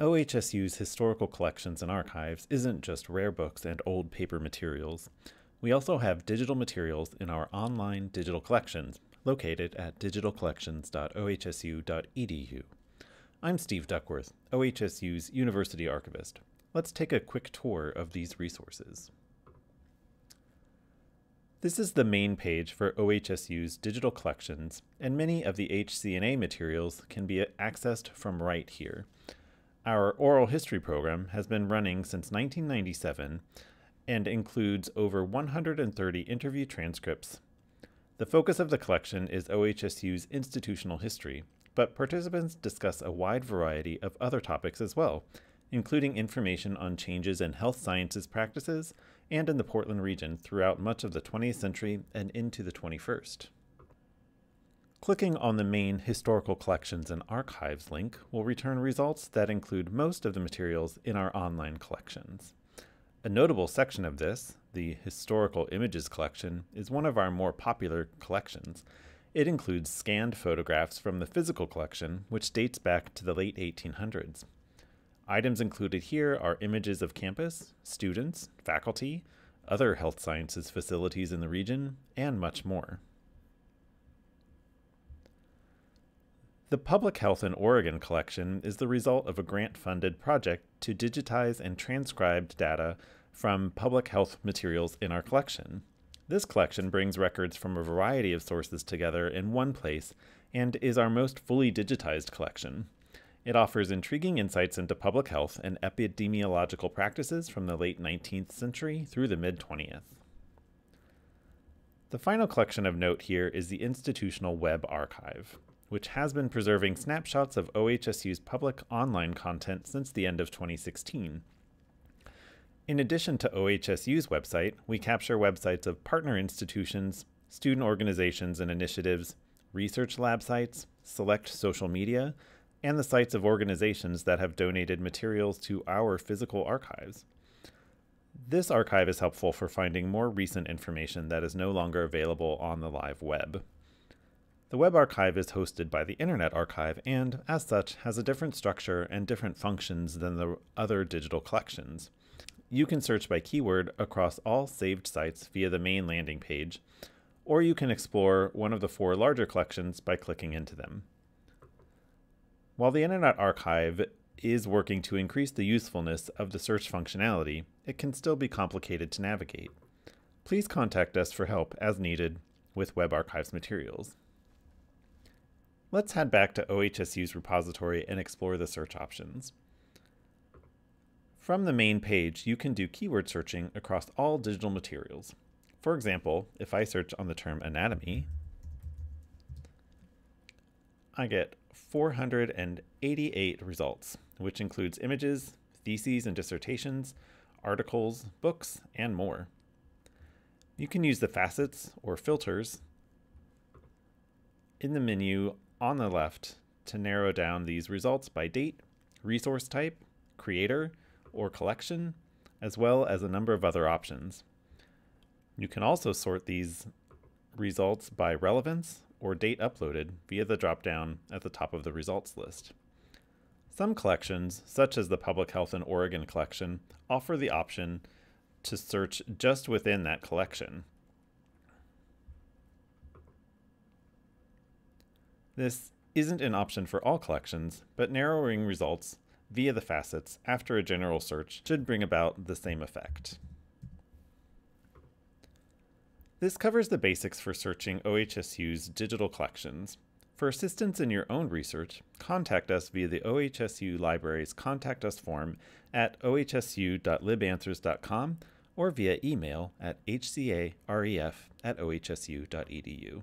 OHSU's historical collections and archives isn't just rare books and old paper materials. We also have digital materials in our online digital collections, located at digitalcollections.ohsu.edu. I'm Steve Duckworth, OHSU's University Archivist. Let's take a quick tour of these resources. This is the main page for OHSU's digital collections, and many of the HC&A materials can be accessed from right here. Our oral history program has been running since 1997 and includes over 130 interview transcripts. The focus of the collection is OHSU's institutional history, but participants discuss a wide variety of other topics as well, including information on changes in health sciences practices and in the Portland region throughout much of the 20th century and into the 21st. Clicking on the main Historical Collections and Archives link will return results that include most of the materials in our online collections. A notable section of this, the Historical Images Collection, is one of our more popular collections. It includes scanned photographs from the physical collection, which dates back to the late 1800s. Items included here are images of campus, students, faculty, other health sciences facilities in the region, and much more. The Public Health in Oregon collection is the result of a grant funded project to digitize and transcribe data from public health materials in our collection. This collection brings records from a variety of sources together in one place and is our most fully digitized collection. It offers intriguing insights into public health and epidemiological practices from the late 19th century through the mid 20th. The final collection of note here is the Institutional Web Archive, which has been preserving snapshots of OHSU's public online content since the end of 2016. In addition to OHSU's website, we capture websites of partner institutions, student organizations and initiatives, research lab sites, select social media, and the sites of organizations that have donated materials to our physical archives. This archive is helpful for finding more recent information that is no longer available on the live web. The web archive is hosted by the Internet Archive and, as such, has a different structure and different functions than the other digital collections. You can search by keyword across all saved sites via the main landing page, or you can explore one of the four larger collections by clicking into them. While the Internet Archive is working to increase the usefulness of the search functionality, it can still be complicated to navigate. Please contact us for help as needed with Web Archives materials. Let's head back to OHSU's repository and explore the search options. From the main page, you can do keyword searching across all digital materials. For example, if I search on the term anatomy, I get 488 results, which includes images, theses and dissertations, articles, books, and more. You can use the facets or filters in the menu on the left to narrow down these results by date, resource type, creator, or collection, as well as a number of other options. You can also sort these results by relevance or date uploaded via the dropdown at the top of the results list. Some collections, such as the Public Health in Oregon collection, offer the option to search just within that collection. This isn't an option for all collections, but narrowing results via the facets after a general search should bring about the same effect. This covers the basics for searching OHSU's digital collections. For assistance in your own research, contact us via the OHSU Library's Contact Us form at ohsu.libanswers.com or via email at hcaref at ohsu.edu.